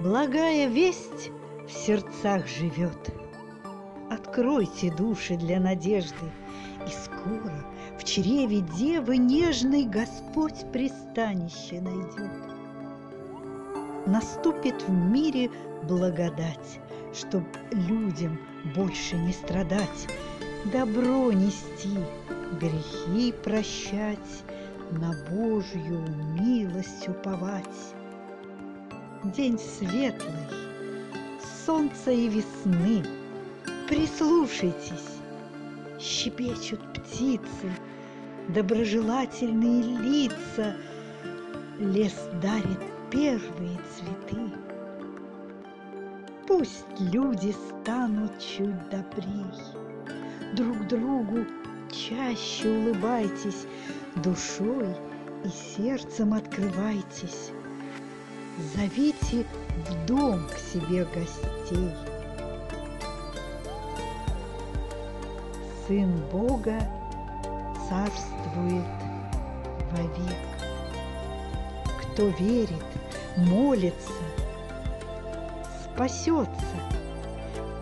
Благая весть в сердцах живет. Откройте души для надежды, И скоро в чреве девы нежный Господь пристанище найдет. Наступит в мире благодать, Чтоб людям больше не страдать, Добро нести, грехи прощать, На Божью милость уповать. День светлый, солнца и весны, Прислушайтесь, щебечут птицы, Доброжелательные лица, Лес дарит первые цветы. Пусть люди станут чуть добрей, Друг другу чаще улыбайтесь, Душой и сердцем открывайтесь. Зовите в дом к себе гостей. Сын Бога царствует вовек. Кто верит, молится, спасется,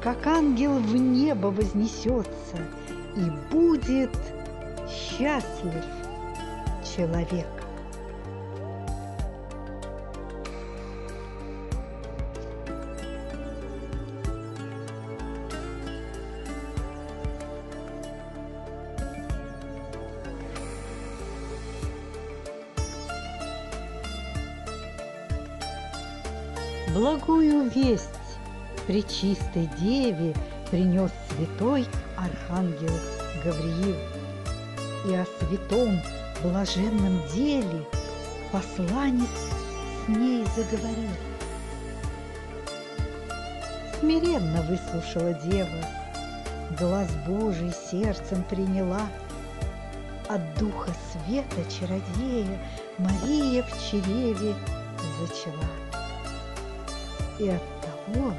как ангел в небо вознесется, и будет счастлив человек. Благую весть при чистой деве принес святой архангел Гавриил. И о святом блаженном деле посланец с ней заговорил. Смиренно выслушала дева, глаз Божий сердцем приняла. От духа света чародея Мария в чреве зачала. И от того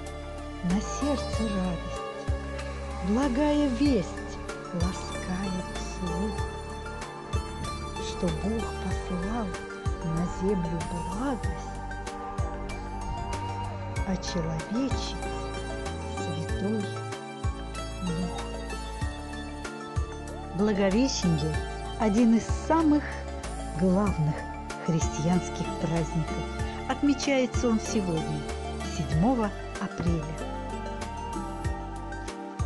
на сердце радость, Благая весть ласкает слух, Что Бог послал на землю благость, Очеловечить святой Дух. Благовещение – один из самых главных христианских праздников. Отмечается он сегодня, 7 апреля.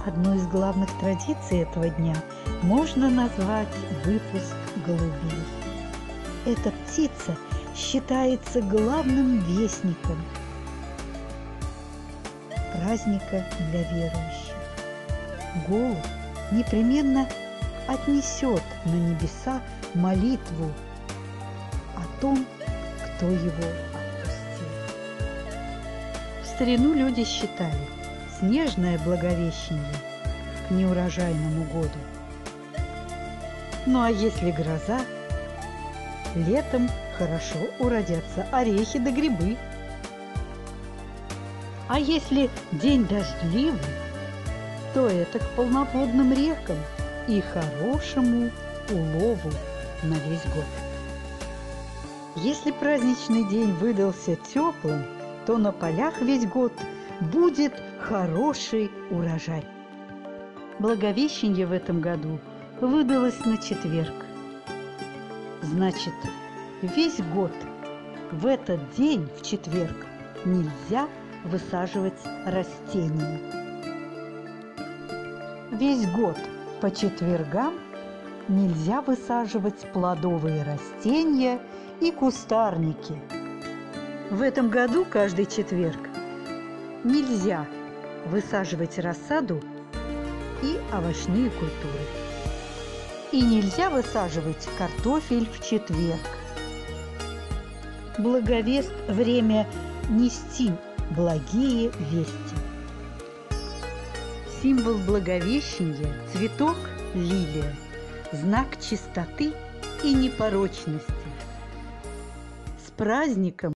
Одной из главных традиций этого дня можно назвать выпуск голубей. Эта птица считается главным вестником праздника для верующих. Голубь непременно отнесет на небеса молитву о том, кто его старину люди считали снежное благовещение к неурожайному году. Ну а если гроза, летом хорошо уродятся орехи да грибы. А если день дождливый, то это к полноводным рекам и хорошему улову на весь год. Если праздничный день выдался теплым, то на полях весь год будет хороший урожай. Благовещение в этом году выдалось на четверг. Значит, весь год в этот день, в четверг, нельзя высаживать растения. Весь год по четвергам нельзя высаживать плодовые растения и кустарники. В этом году каждый четверг нельзя высаживать рассаду и овощные культуры. И нельзя высаживать картофель в четверг. Благовест – время нести благие вести. Символ Благовещения – цветок лилия, знак чистоты и непорочности. С праздником!